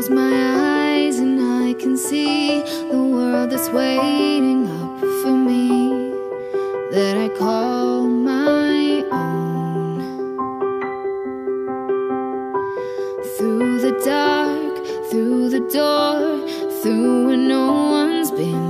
close my eyes and I can see the world that's waiting up for me that I call my own. Through the dark, through the door, through where no one's been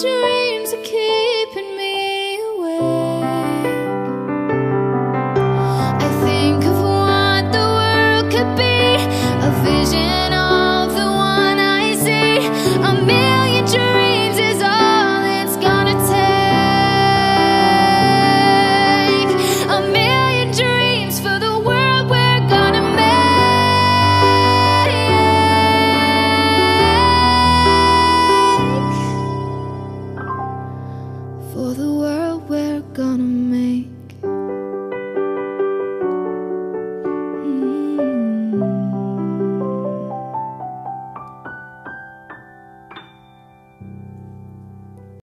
dreams are killed. for the world we're gonna